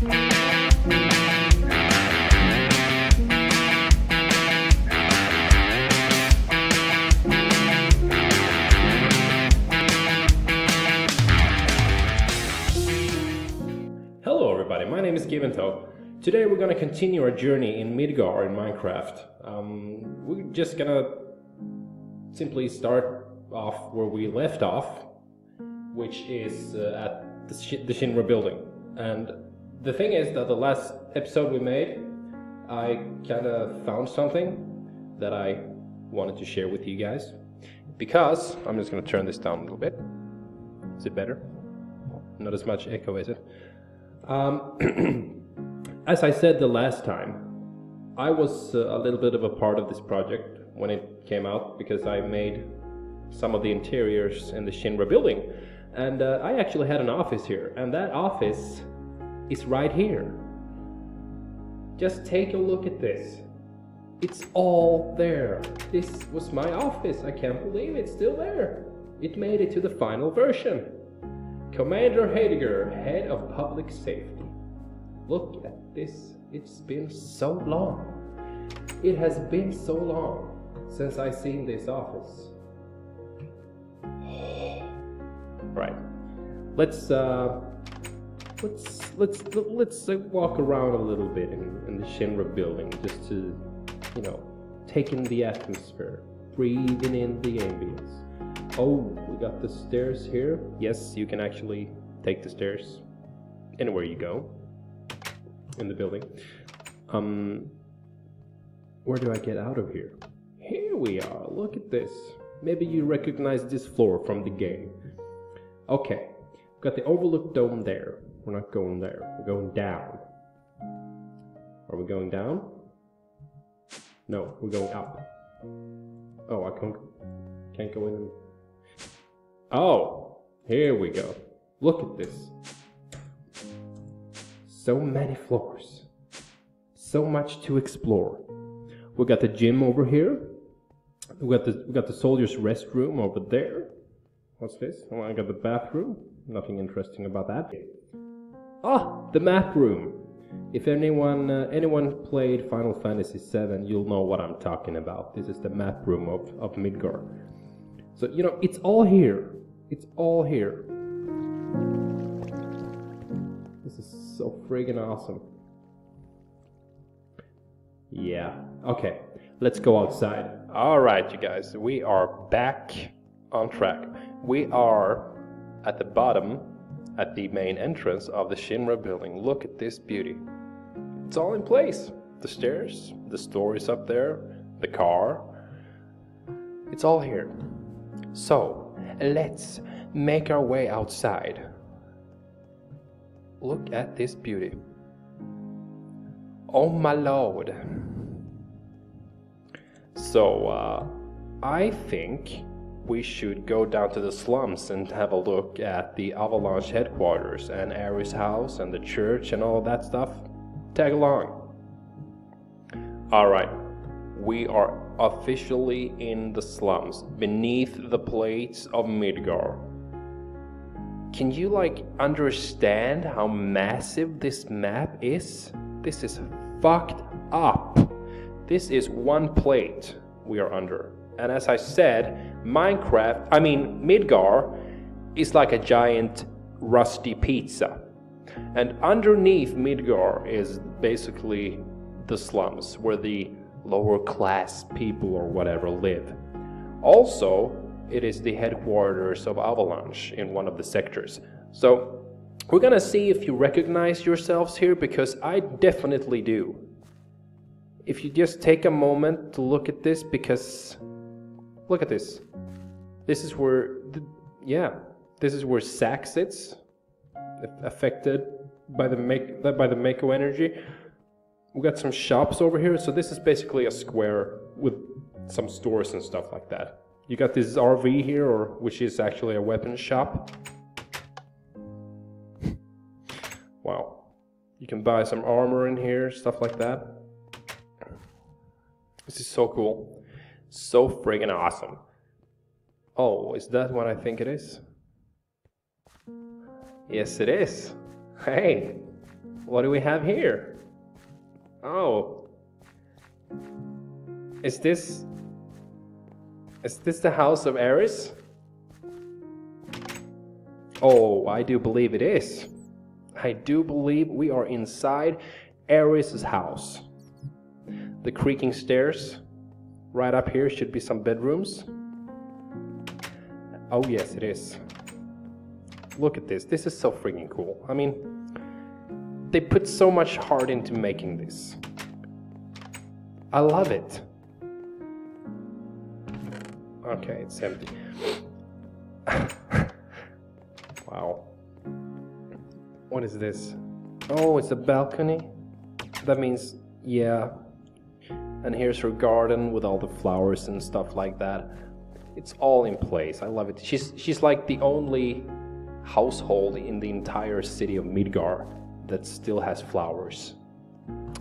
Hello everybody, my name is Giventoe. Today we're gonna continue our journey in Midgar in Minecraft. Um, we're just gonna simply start off where we left off, which is uh, at the, Sh- the Shinra building. And the thing is that the last episode we made, I kinda found something that I wanted to share with you guys. Because, I'm just gonna turn this down a little bit. Is it better? Not as much echo, is it? Um, as I said the last time, I was uh, a little bit of a part of this project when it came out because I made some of the interiors in the Shinra building. And uh, I actually had an office here, and that office is right here. Just take a look at this. It's all there. This was my office. I can't believe it's still there. It made it to the final version. Commander Heidegger, head of public safety. Look at this. It's been so long. It has been so long since I seen this office. right. Let's uh let's let's let's uh, walk around a little bit in, in the Shinra building just to you know take in the atmosphere, breathing in the ambience. Oh, we got the stairs here. Yes, you can actually take the stairs anywhere you go in the building. Um, where do I get out of here? Here we are. Look at this. Maybe you recognize this floor from the game. Okay, got the overlook dome there. We're not going there. We're going down. Are we going down? No, we're going up. Oh, I can't can't go in. Oh, here we go. Look at this. So many floors. So much to explore. We got the gym over here. We got the we got the soldiers' restroom over there. What's this? Oh, I got the bathroom. Nothing interesting about that. Ah, the map room. If anyone uh, anyone played Final Fantasy VII, you'll know what I'm talking about. This is the map room of, of Midgar. So you know, it's all here. It's all here. This is so friggin' awesome. Yeah. Okay. Let's go outside. All right, you guys. We are back on track. We are at the bottom, at the main entrance of the Shinra building. Look at this beauty. It's all in place. The stairs, the stories up there, the car. It's all here. So, let's make our way outside. Look at this beauty. Oh my lord. So, uh, I think we should go down to the slums and have a look at the Avalanche headquarters and Aeris house and the church and all that stuff. Tag along. Alright, we are officially in the slums, beneath the plates of Midgar. Can you like understand how massive this map is? This is fucked up. This is one plate we are under. And as I said, Minecraft, I mean, Midgar is like a giant rusty pizza. And underneath Midgar is basically the slums where the lower class people or whatever live. Also, it is the headquarters of Avalanche in one of the sectors. So, we're gonna see if you recognize yourselves here because I definitely do. If you just take a moment to look at this, because look at this. This is where, the, yeah, this is where Zack sits, affected by the make by the Mako energy. We got some shops over here, so this is basically a square with some stores and stuff like that. You got this RV here, or which is actually a weapon shop. wow. You can buy some armor in here, stuff like that. This is so cool. So friggin' awesome. Oh, is that what I think it is? Yes, it is. Hey, What do we have here? Oh. Is this... Is this the house of Aeris? Oh, I do believe it is. I do believe we are inside Aeris' house. The creaking stairs. Right up here should be some bedrooms. Oh yes, it is. Look at this. This is so freaking cool. I mean, they put so much heart into making this. I love it. Okay, it's empty. wow. What is this? Oh, it's a balcony. That means, yeah. And here's her garden with all the flowers and stuff like that. It's all in place. I love it. She's she's like the only household in the entire city of Midgar that still has flowers.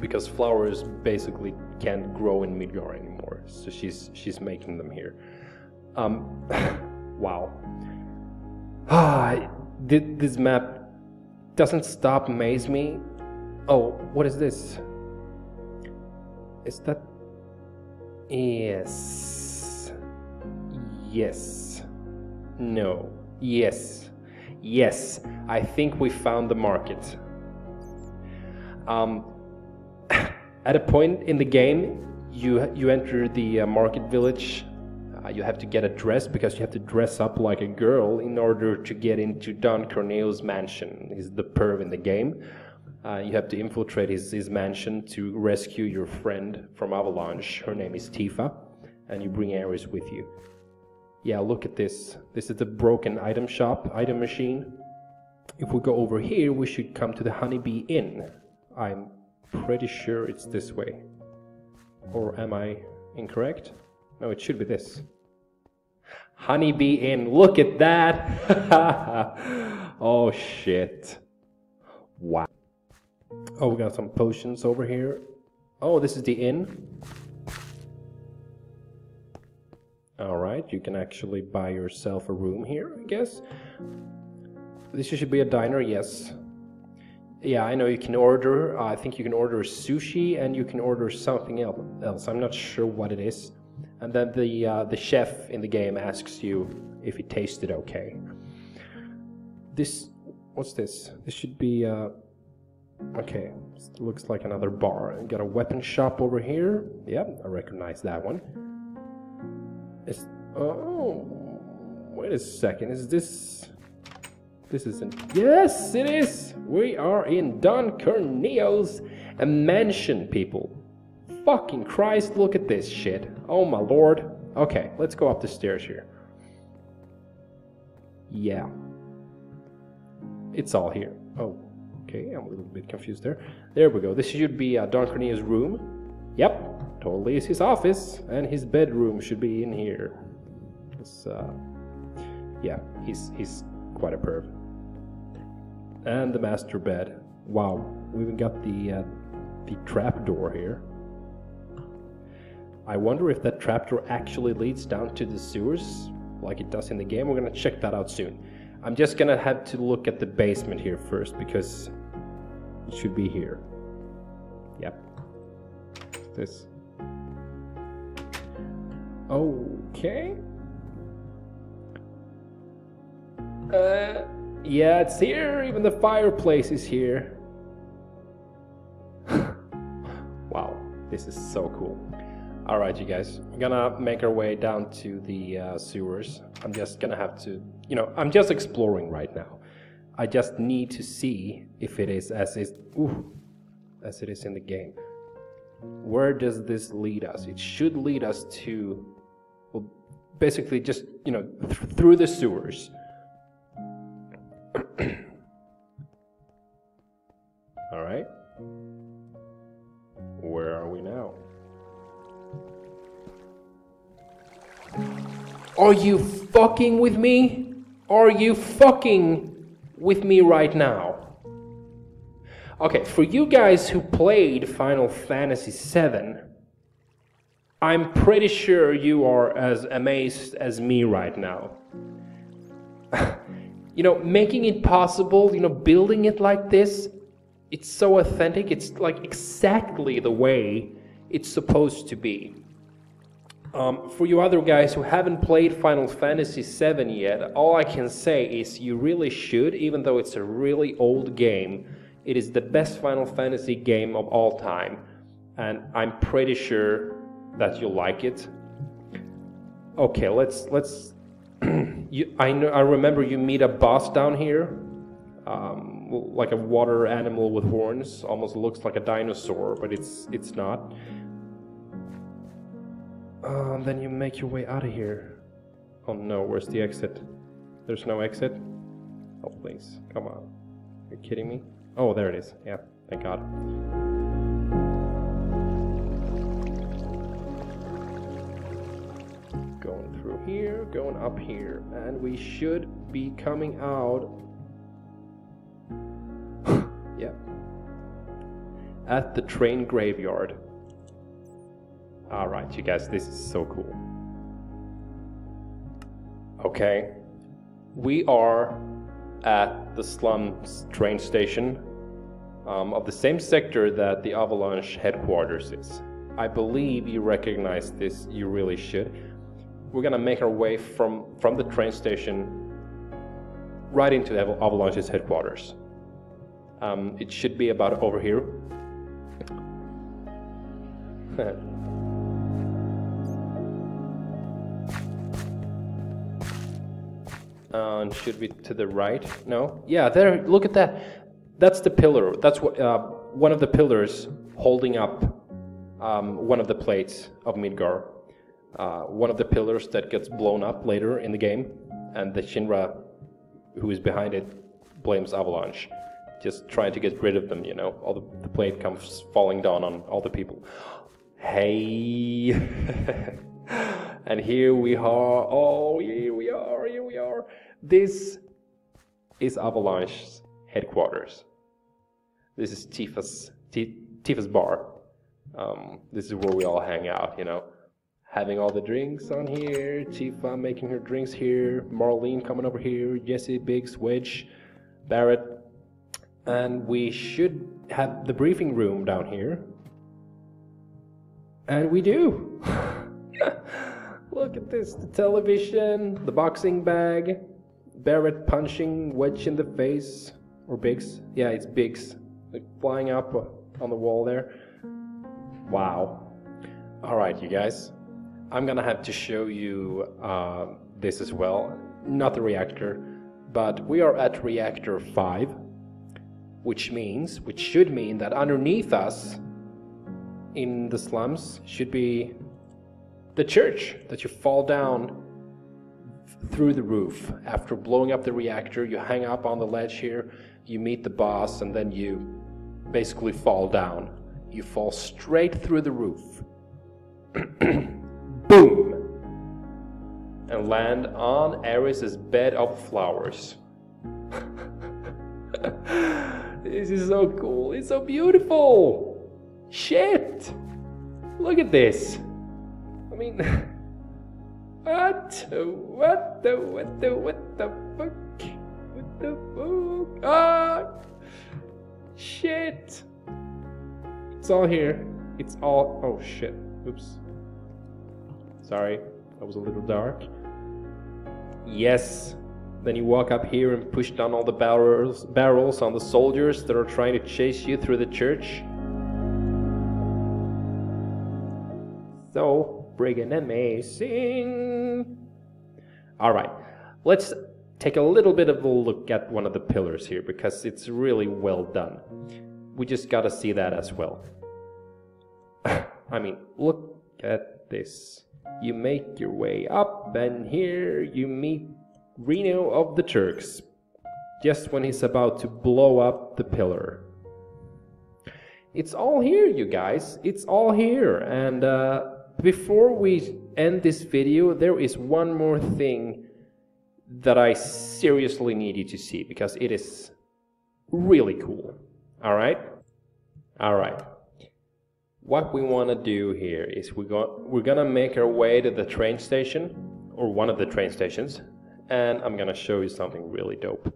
Because flowers basically can't grow in Midgar anymore. So she's she's making them here. Um wow. Ah, this map doesn't stop amaze me. Oh, what is this? Is that. Yes. Yes. No. Yes. Yes. I think we found the market. Um, at a point in the game, you you enter the uh, market village uh, you have to get a dress because you have to dress up like a girl in order to get into Don Corneo's mansion. He's the perv in the game. Uh, you have to infiltrate his, his mansion to rescue your friend from Avalanche. Her name is Tifa, and you bring Aeris with you. Yeah, look at this. This is the broken item shop, item machine. If we go over here, we should come to the Honeybee Inn. I'm pretty sure it's this way. Or am I incorrect? No, it should be this. Honeybee Inn. Look at that. oh, shit. Wow. Oh, we got some potions over here. Oh, this is the inn. Alright, you can actually buy yourself a room here, I guess. This should be a diner, yes. Yeah, I know you can order, uh, I think you can order sushi and you can order something else. I'm not sure what it is and then the uh, the chef in the game asks you if it tasted okay. This, what's this? This should be. Uh, okay, looks like another bar. got a weapon shop over here. Yep, I recognize that one. It's oh, wait a second. Is this? This isn't. Yes, it is. We are in Don Corneo's mansion, people fucking Christ, look at this shit. Oh my lord. Okay, let's go up the stairs here. Yeah. It's all here. Oh, okay, I'm a little bit confused there. There we go. This should be uh, Don room. Yep, totally is his office, and his bedroom should be in here. It's, uh, yeah, he's, he's quite a perv. And the master bed. Wow, we even got the, uh, the trap door here. I wonder if that trapdoor actually leads down to the sewers like it does in the game. We're gonna check that out soon. I'm just gonna have to look at the basement here first because it should be here. Yep. This. Okay. Uh, yeah, it's here. Even the fireplace is here. wow, this is so cool. All right, you guys, we're gonna make our way down to the uh, sewers. I'm just gonna have to, you know, I'm just exploring right now. I just need to see if it is as is, ooh, as it is in the game. Where does this lead us? It should lead us to, well, basically just, you know, th through the sewers. All right. Where are we now? Are you fucking with me? Are you fucking with me right now? Okay, for you guys who played Final Fantasy VII, I'm pretty sure you are as amazed as me right now. you know, making it possible, you know, building it like this, it's so authentic. It's like exactly the way it's supposed to be. Um, for you other guys who haven't played Final Fantasy VII yet, all I can say is you really should, even though it's a really old game. It is the best Final Fantasy game of all time, and I'm pretty sure that you'll like it. Okay, let's let's. you, I know. I remember you meet a boss down here, um, like a water animal with horns. Almost looks like a dinosaur, but it's it's not. Um, then you make your way out of here. Oh no, where's the exit? There's no exit? Oh, please, come on. You're kidding me? Oh, there it is. Yeah, thank God. Going through here, going up here, and we should be coming out. yeah. At the train graveyard. Alright, you guys, this is so cool. Okay, we are at the slums train station um, of the same sector that the Avalanche headquarters is. I believe you recognize this, you really should. We're gonna make our way from, from the train station right into Avalanche's headquarters. Um, it should be about over here. Uh, should be to the right? No? Yeah, there, look at that. That's the pillar. That's what, uh, one of the pillars holding up um, one of the plates of Midgar. Uh, one of the pillars that gets blown up later in the game, and the Shinra who is behind it blames Avalanche. Just trying to get rid of them, you know. All the, the plate comes falling down on all the people. Hey! and here we are. Oh, here we are, here we are. This is Avalanche's headquarters. This is Tifa's, Tifa's bar. Um, this is where we all hang out, you know. Having all the drinks on here, Tifa making her drinks here, Marlene coming over here, Jesse, Biggs, Wedge, Barret. And we should have the briefing room down here. And we do. Look at this the television, the boxing bag, Barret punching Wedge in the face. Or Biggs. Yeah, it's Biggs. Like flying up on the wall there. Wow. Alright, you guys. I'm gonna have to show you uh, this as well. Not the reactor, but we are at reactor 5, which means, which should mean that underneath us in the slums should be the church that you fall down through the roof. After blowing up the reactor, you hang up on the ledge here, you meet the boss, and then you basically fall down. You fall straight through the roof. Boom! And land on Aeris's bed of flowers. this is so cool. It's so beautiful. Shit! Look at this. I mean. What? What the what the what the fuck? What the fuck? Ah! Shit! It's all here. It's all. Oh shit. Oops. Sorry, that was a little dark. Yes. Then you walk up here and push down all the barrels, barrels on the soldiers that are trying to chase you through the church. So, Brigand amazing. All right, let's take a little bit of a look at one of the pillars here because it's really well done. We just gotta see that as well. I mean, look at this. You make your way up, and here you meet Reno of the Turks, just when he's about to blow up the pillar. It's all here, you guys. It's all here, and uh, before we end this video, there is one more thing that I seriously need you to see because it is really cool. All right? All right. What we want to do here is we're, go we're going to make our way to the train station or one of the train stations and I'm going to show you something really dope.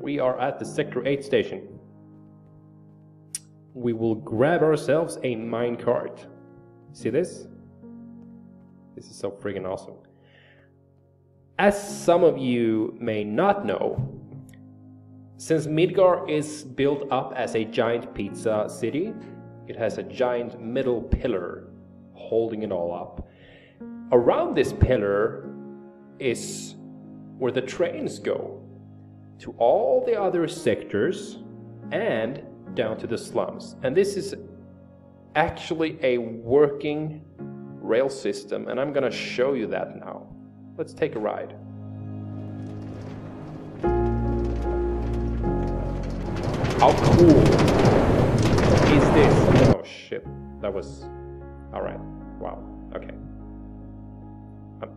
We are at the Sector 8 station. we will grab ourselves a minecart. See this? This is so friggin' awesome. As some of you may not know, since Midgar is built up as a giant pizza city, it has a giant middle pillar holding it all up. Around this pillar is where the trains go to all the other sectors and down to the slums. And this is actually a working rail system, and I'm gonna show you that now. Let's take a ride. How cool is this? Oh shit, that was... Alright, wow, okay. Um,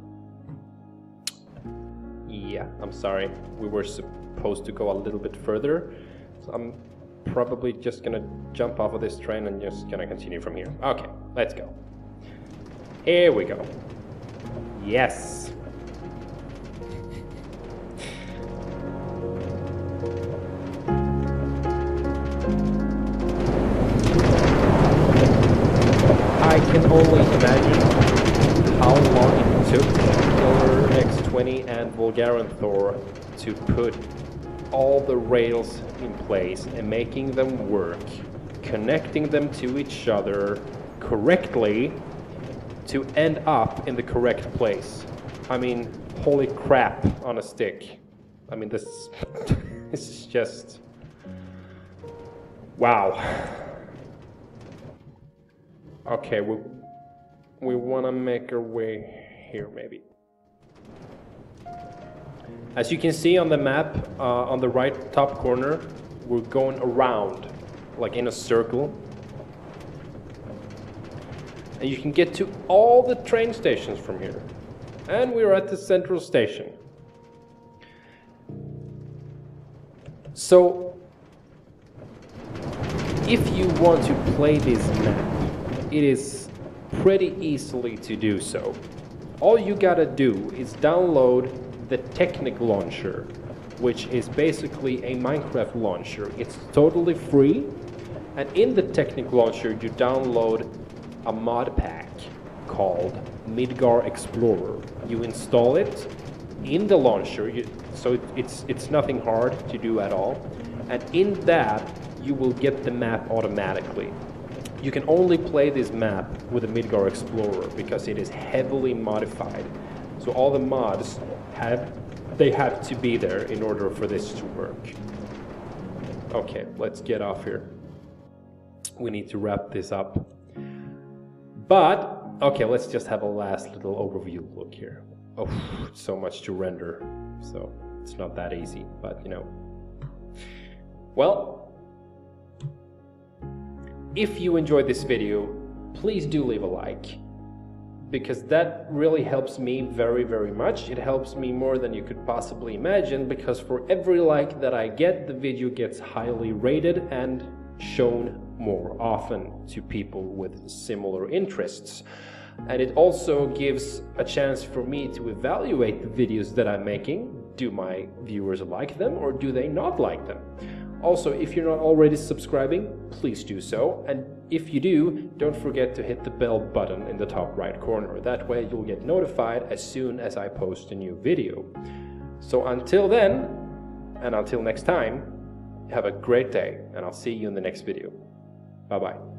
yeah, I'm sorry, we were supposed to go a little bit further, so I'm probably just gonna jump off of this train and just gonna continue from here. Okay, let's go. Here we go. Yes. I can only imagine how long it took KillerX20 and Vulgaran Thor to put all the rails in place and making them work, connecting them to each other correctly to end up in the correct place. I mean, holy crap on a stick. I mean, this, this is just. Wow. Okay, we, we want to make our way here, maybe. As you can see on the map, uh, on the right top corner, we're going around, like in a circle. And you can get to all the train stations from here. And we're at the central station. So, if you want to play this map, it is pretty easily to do so. All you gotta do is download the Technic launcher, which is basically a Minecraft launcher. It's totally free, and in the Technic launcher you download a mod pack called Midgar Explorer. You install it in the launcher, you, so it, it's it's nothing hard to do at all, and in that you will get the map automatically. You can only play this map with a Midgar Explorer because it is heavily modified. So all the mods have they have to be there in order for this to work. Okay, let's get off here. We need to wrap this up. But okay, let's just have a last little overview look here. Oh, so much to render. So it's not that easy, but you know. Well, if you enjoyed this video, please do leave a like because that really helps me very very much. It helps me more than you could possibly imagine because for every like that I get, the video gets highly rated and shown more often to people with similar interests. And it also gives a chance for me to evaluate the videos that I'm making. Do my viewers like them or do they not like them? Also, if you're not already subscribing, please do so. And if you do, don't forget to hit the bell button in the top right corner. That way you'll get notified as soon as I post a new video. So until then, and until next time, have a great day, and I'll see you in the next video. Bye bye.